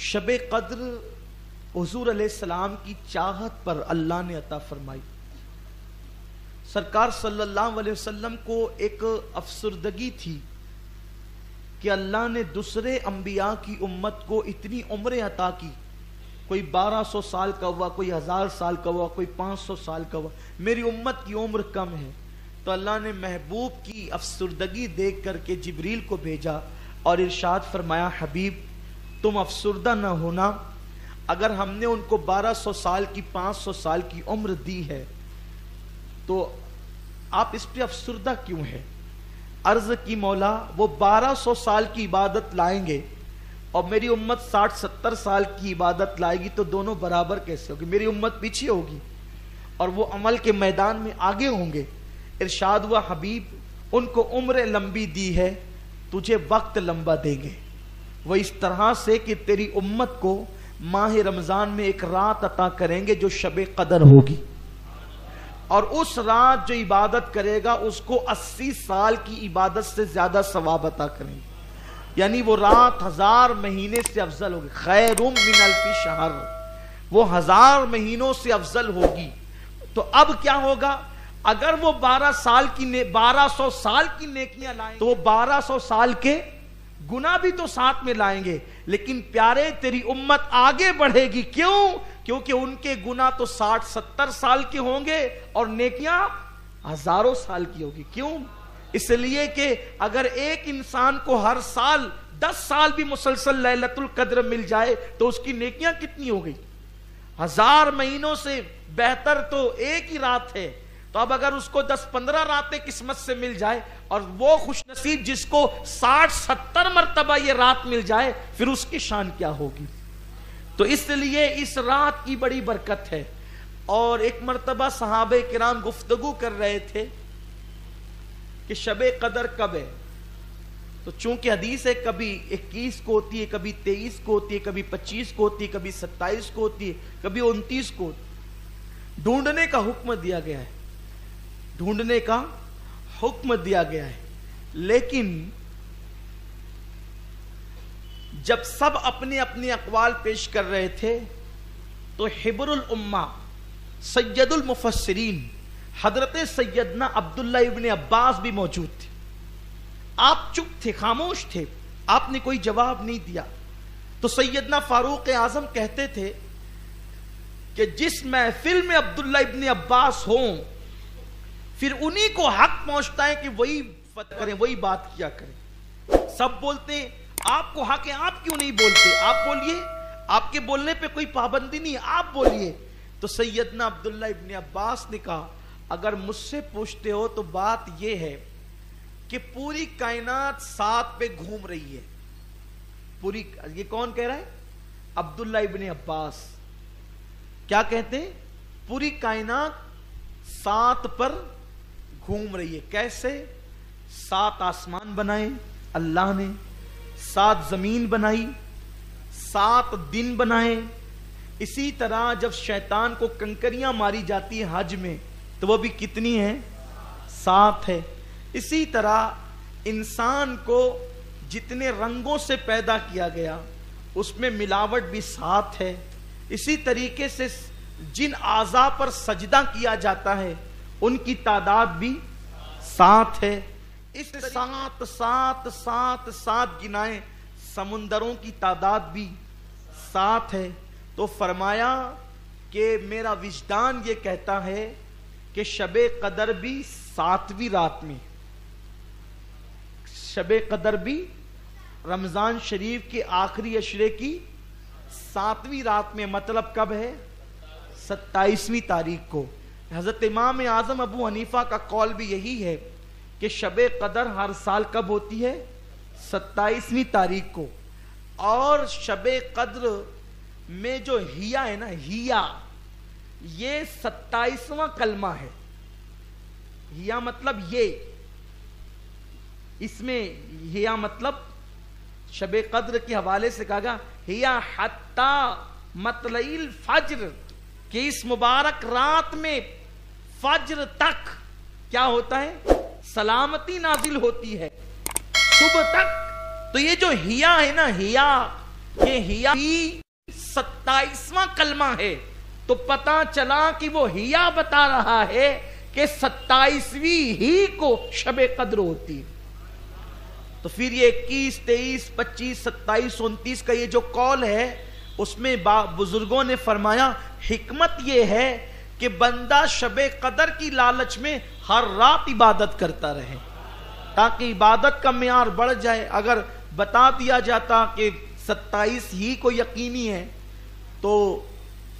शब कद्र हजूर सलाम की चाहत पर अल्लाह ने अता फरमाई। सरकार सल्लल्लाहु अलैहि वसल्लम को एक अफसरदगी थी कि अल्लाह ने दूसरे अंबिया की उम्मत को इतनी उम्र अता की। कोई 1200 साल का हुआ, कोई हज़ार साल का हुआ, कोई 500 साल का हुआ। मेरी उम्मत की उम्र कम है। तो अल्लाह ने महबूब की अफसरदगी देख करके जबरील को भेजा और इरशाद फरमाया, हबीब तुम अफसरदा न होना। अगर हमने उनको 1200 साल की 500 साल की उम्र दी है तो आप इस पर अफसरदा क्यों है? अर्ज़ की मौला, वो 1200 साल की इबादत लाएँगे और मेरी उम्मत 60-70 साल की इबादत लाएगी तो दोनों बराबर कैसे होगी? मेरी उम्मत पीछे होगी और वो अमल के मैदान में आगे होंगे। इरशाद हुआ हबीब, उनको उम्र लंबी दी है, तुझे वक्त लंबा देंगे। वो इस तरह से कि तेरी उम्मत को माह रमज़ान में एक रात अता करेंगे जो शब कदर होगी। और उस रात जो इबादत करेगा, उसको 80 साल की इबादत से ज़्यादा सवाब अता करेंगे। यानी वो रात हज़ार महीने से अफजल होगी। खैर मिनल की शहर। वो हज़ार महीनों से अफजल होगी। तो अब क्या होगा? अगर वो 12 साल की ने 1200 साल की नेकियाँ लाए तो वो 1200 साल के गुना भी तो साथ में लाएँगे, लेकिन प्यारे, तेरी उम्मत आगे बढ़ेगी। क्यों? क्योंकि उनके गुना तो 60 70 साल के होंगे और नेकियाँ हज़ारों साल की होगी। क्यों? इसलिए कि अगर एक इंसान को हर साल 10 साल भी मुसलसल लैलतुल कद्र मिल जाए तो उसकी नेकियाँ कितनी हो गई? हज़ार महीनों से बेहतर तो एक ही रात है। तो अब अगर उसको 10-15 रातें किस्मत से मिल जाए और वो खुश नसीब जिसको 60-70 मरतबा ये रात मिल जाए, फिर उसकी शान क्या होगी? तो इसलिए इस रात की बड़ी बरकत है। और एक मरतबा सहाबे किराम गुफ्तगु कर रहे थे कि शब कदर कब है? तो चूँकि हदीस है, कभी 21 को होती है, कभी 23 को होती है, कभी 25 को होती है, कभी 27 को होती है, कभी 29 को ढूँढने का हुक्म दिया गया है। ढूँढने का हुक्म दिया गया है। लेकिन जब सब अपने अपने अकवाल पेश कर रहे थे तो हिबरुल उम्मा, सैयदुल मुफसरीन हज़रत सैयदना अब्दुल्ला इब्ने अब्बास भी मौजूद थे। आप चुप थे, खामोश थे, आपने कोई जवाब नहीं दिया। तो सैयदना फारूक आज़म कहते थे कि जिस महफिल में अब्दुल्ला इब्ने अब्बास हों फिर उन्हीं को हक पहुँचता है कि वही करें, वही बात किया करें। सब बोलते हैं, आपको हक है, आप क्यों नहीं बोलते? आप बोलिए, आपके बोलने पे कोई पाबंदी नहीं, आप बोलिए। तो सैयदना अब्दुल्ला इब्ने अब्बास ने कहा, अगर मुझसे पूछते हो तो बात यह है कि पूरी कायनात सात पे घूम रही है। पूरी, ये कौन कह रहा है? अब्दुल्ला इब्ने अब्बास। क्या कहते हैं? पूरी कायनात सात पर घूम रही है। कैसे? सात आसमान बनाए, अल्लाह ने। सात ज़मीन बनाई, सात दिन बनाए। इसी तरह जब शैतान को कंकरियाँ मारी जाती है हज में तो वो भी कितनी है? सात है। इसी तरह इंसान को जितने रंगों से पैदा किया गया, उसमें मिलावट भी सात है। इसी तरीके से जिन आजा पर सजदा किया जाता है उनकी तादाद भी सात है। इस सात सात सात सात गिनाए समुंदरों की तादाद भी सात है। तो फरमाया कि मेरा विजदान ये कहता है कि शब कदर भी सातवीं रात में शब कदर भी रमज़ान शरीफ के आखिरी अशरे की सातवीं रात में मतलब कब है? सत्ताईसवीं तारीख को। हज़रत इमाम आज़म अबू हनीफा का कौल भी यही है कि शब कदर हर साल कब होती है? सत्ताईसवीं तारीख को। और शब कद्र में जो हिया है ना, हिया, ये सत्ताईसवां कलमा है। हिया मतलब ये। इसमें हिया मतलब शब कद्र के हवाले से कहा हिया हत्ता मतलईल फज्र, कि इस मुबारक रात में फज्र तक क्या होता है? सलामती नाजिल होती है। सुबह तक। तो ये जो हिया है ना, हिया, ये हिया सत्ताईसवां कलमा है। तो पता चला कि वो हिया बता रहा है कि सत्ताईसवीं ही को शब कद्र होती। है तो फिर ये इक्कीस, तेईस, पच्चीस, सत्ताईस, उनतीस का ये जो कॉल है, उसमें बुज़ुर्गों ने फरमाया, हिकमत ये है कि बंदा शबे कदर की लालच में हर रात इबादत करता रहे, ताकि इबादत का मैार बढ़ जाए। अगर बता दिया जाता कि सत्ताईस ही को यकीनी है तो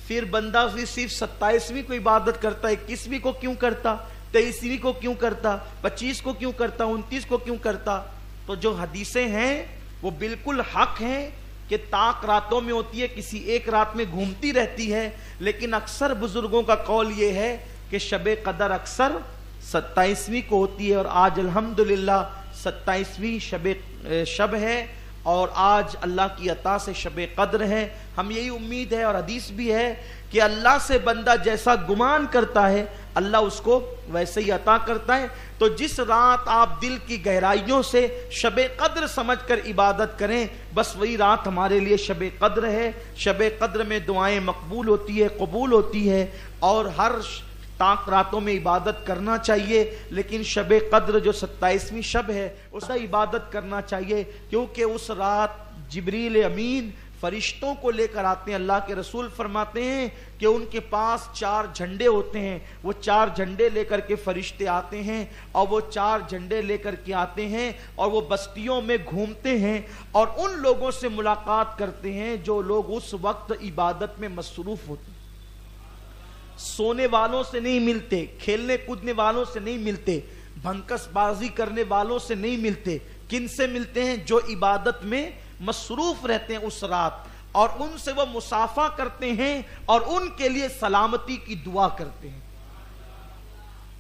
फिर बंदा भी सिर्फ़ सत्ताईसवीं को इबादत करता, इक्कीसवीं को क्यों करता, तेईसवीं को क्यों करता, पच्चीस को क्यों करता, उनतीस को क्यों करता? तो जो हदीसें हैं, वो बिल्कुल हक हैं कि ताक रातों में होती है, किसी एक रात में घूमती रहती है, लेकिन अक्सर बुज़ुर्गों का कौल ये है कि शब कदर अक्सर सत्ताईसवीं को होती है और आज अल्हम्दुलिल्लाह सत्ताईसवीं शब शब है। और आज अल्लाह की अता से शब कद्र है। हम यही उम्मीद है और हदीस भी है कि अल्लाह से बंदा जैसा गुमान करता है, अल्लाह उसको वैसे ही अता करता है। तो जिस रात आप दिल की गहराइयों से शब कद्र समझकर इबादत करें, बस वही रात हमारे लिए शब कद्र है। शब कद्र में दुआएँ मकबूल होती है, कबूल होती है और हर ताक रातों में इबादत करना चाहिए, लेकिन शब कद्र जो सत्ताईसवीं शब है, उसका इबादत करना चाहिए, क्योंकि उस रात जबरील अमीन फरिश्तों को लेकर आते हैं, अल्लाह के रसूल फरमाते हैं कि उनके पास चार झंडे होते हैं। वो चार झंडे लेकर के फरिश्ते आते हैं और वो चार झंडे लेकर के आते हैं और वो बस्तियों में घूमते हैं और उन लोगों से मुलाकात करते हैं जो लोग उस वक्त इबादत में मसरूफ होते सोने वालों से नहीं मिलते, खेलने कूदने वालों से नहीं मिलते, भंकसबाजी करने वालों से नहीं मिलते। किन से मिलते हैं? जो इबादत में मसरूफ रहते हैं उस रात। और उनसे वो मुसाफा करते हैं और उनके लिए सलामती की दुआ करते हैं।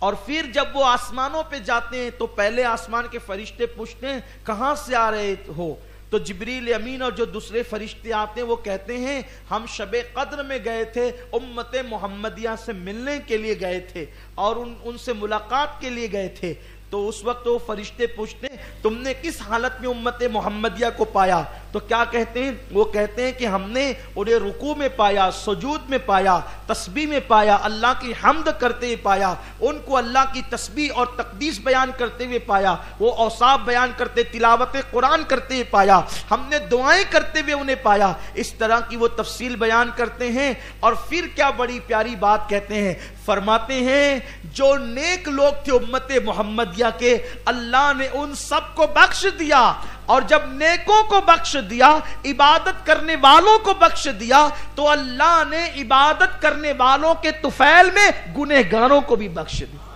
और फिर जब वो आसमानों पे जाते हैं तो पहले आसमान के फरिश्ते पूछते हैं, कहाँ से आ रहे हो? तो जबरील अमीन और जो दूसरे फरिश्ते आते हैं, वो कहते हैं, हम शब कद्र में गए थे, उम्मत मोहम्मदिया से मिलने के लिए गए थे और उन, उनसे मुलाकात के लिए गए थे। तो उस वक्त वो फरिश्ते पूछते तुमने किस हालत में उम्मत मोहम्मदिया को पाया? तो क्या कहते हैं? वो कहते हैं कि हमने उन्हें रुकू में पाया, सजूद में पाया तस्बी में पाया, अल्लाह की हमद करते हुए पाया, उनको अल्लाह की तस्बी और तकदीस बयान करते हुए पाया, वो औसाफ बयान करते, तिलावत कुरान करते हुए पाया, हमने दुआएँ करते हुए उन्हें पाया। इस तरह की वो तफसील बयान करते हैं और फिर क्या बड़ी प्यारी बात कहते हैं? फरमाते हैं, जो नेक लोग थे उम्मत मोहम्मदिया के, अल्लाह ने उन सबको बख्श दिया। और जब नेकों को बख्श दिया, इबादत करने वालों को बख्श दिया तो अल्लाह ने इबादत करने वालों के तुफैल में गुनेगारों को भी बख्श दिया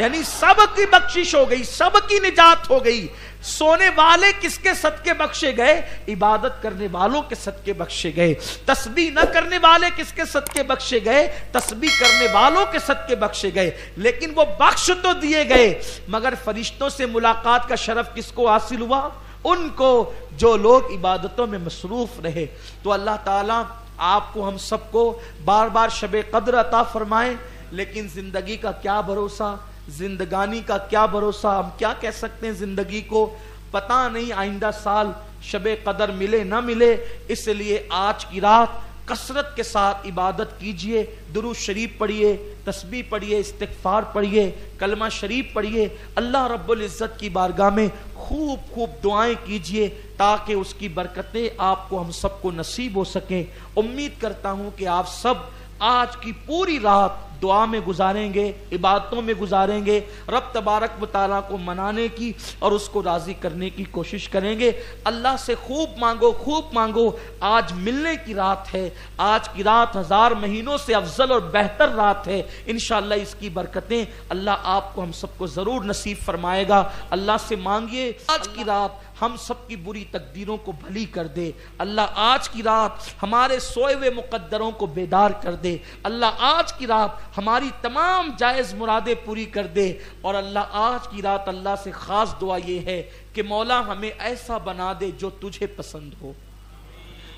यानी सबकी बख्शिश हो गई सबकी निजात हो गई। सोने वाले किसके सदके बख्शे गए? इबादत करने वालों के सदके बख्शे गए। तस्बी न करने वाले किसके सदके बख्शे गए? तस्बी करने वालों के सदके बख्शे गए। लेकिन वो बख्श तो दिए गए, मगर फरिश्तों से मुलाकात का शरफ किसको हासिल हुआ? उनको जो लोग इबादतों में मसरूफ रहे। तो अल्लाह ताला आपको, हम सबको बार बार शब कदर अता फरमाए, लेकिन ज़िंदगी का क्या भरोसा, जिंदगानी का क्या भरोसा, हम क्या कह सकते हैं ज़िंदगी को? पता नहीं, आइंदा साल शब कदर मिले, ना मिले, इसलिए आज की रात कसरत के साथ इबादत कीजिए दुरु शरीफ पढ़िए तस्बी पढ़िए इस्तफार पढ़िए, कलमा शरीफ पढ़िए, अल्लाह रब्बुल इज़्ज़त की बारगाह में खूब खूब दुआएँ कीजिए ताकि उसकी बरकतें आपको, हम सबको नसीब हो सकें। उम्मीद करता हूँ कि आप सब आज की पूरी रात दुआ में गुजारेंगे, इबादतों में गुजारेंगे, रब तबारक वाली को मनाने की और उसको राज़ी करने की कोशिश करेंगे। अल्लाह से खूब मांगो खूब मांगो, आज मिलने की रात है। आज की रात हज़ार महीनों से अफजल और बेहतर रात है। इन इसकी बरकतें अल्लाह आपको हम सबको ज़रूर नसीब फरमाएगा। अल्लाह से मांगिए, आज की रात हम सबकी बुरी तकदीरों को भली कर दे। अल्लाह आज की रात हमारे सोए हुए मुकद्दरों को बेदार कर दे। अल्लाह आज की रात हमारी तमाम जायज़ मुरादें पूरी कर दे। और अल्लाह, आज की रात अल्लाह से ख़ास दुआ ये है कि मौला हमें ऐसा बना दे जो तुझे पसंद हो।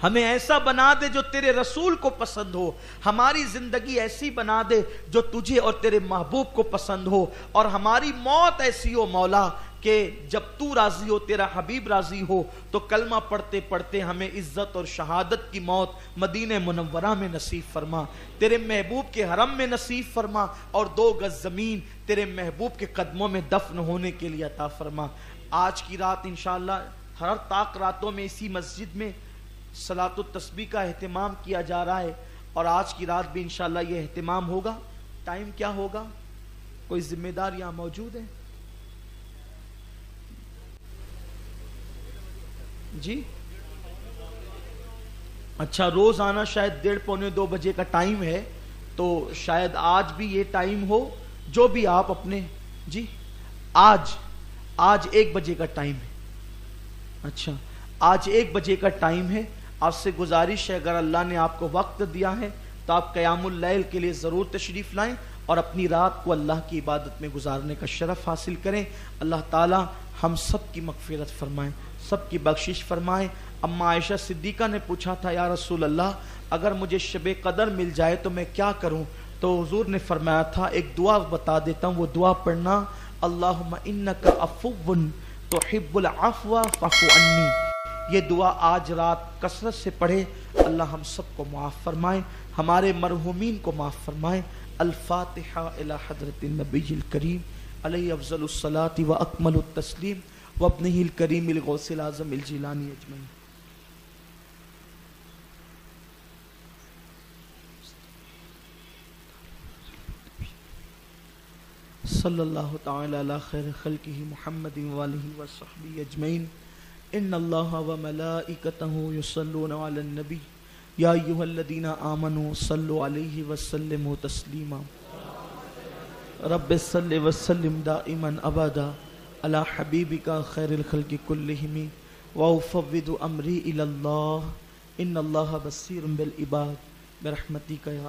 हमें ऐसा बना दे जो तेरे रसूल को पसंद हो। हमारी ज़िंदगी ऐसी बना दे जो तुझे और तेरे महबूब को पसंद हो। और हमारी मौत ऐसी हो मौला कि जब तू राज़ी हो, तेरा हबीब राज़ी हो तो कलमा पढ़ते पढ़ते हमें इज़्ज़त और शहादत की मौत मदीन मुनवरा में नसीब फरमा। तेरे महबूब के हरम में नसीब फरमा और दो गज ज़मीन तेरे महबूब के कदमों में दफन होने के लिए अता फरमा। आज की रात इंशाला हर ताक रातों में इसी मस्जिद में सलात तस्बी का अहतमाम किया जा रहा है और आज की रात भी इंशाल्लाह ये अहतमाम होगा। टाइम क्या होगा? कोई जिम्मेदार यहाँ मौजूद है? जी। अच्छा रोज आना शायद डेढ़ पौने दो बजे का टाइम है तो शायद आज भी ये टाइम हो, जो भी आप अपने, जी, आज आज एक बजे का टाइम है। अच्छा आज एक बजे का टाइम है आपसे गुजारिश है, अगर अल्लाह ने आपको वक्त दिया है तो आप कयामुल के लिए ज़रूर तशरीफ़ लाएँ और अपनी रात को अल्लाह की इबादत में गुजारने का शरफ हासिल करें। अल्लाह ताला हम सब की मगफिरत फरमाएँ सब की बख्शिश फरमाएँ। अम्मा आयशा सिद्दीका ने पूछा था, या रसूल अल्लाह अगर मुझे शब कदर मिल जाए तो मैं क्या करूँ? तो हजूर ने फरमाया था, एक दुआ बता देता हूँ, वो दुआ पढ़ना अल्लाह का तो हिब्बुल अफवा ये दुआ आज रात कसरत से पढ़े, अल्लाह हम सबको माफ़ फरमाए, हमारे मरहुमीन को माफ़ फरमाए। अल्फ़ातिहा हज़रत नबी करीम। अफजलसलाती व अकमल तस्लीम वबन करीम गौसल आज़म जिलानी अजमैन सल्लल्लाहु ताला खैर खल्कि मुहम्मद वसहबी अजमैन इन अल्लाह व मलाइकतहु युसल्लून या अय्युहल्लदीना आमनु सल्लु अलैहि तस्लीमा। रब सल्लि वसल्लिम दाइमन अबदा, अला हबीबी का खल्कि कुल्लिहिम, व उफव्विदु अमरी इन अल्लाह बसीर बिल इबाद, बिरहमतिका या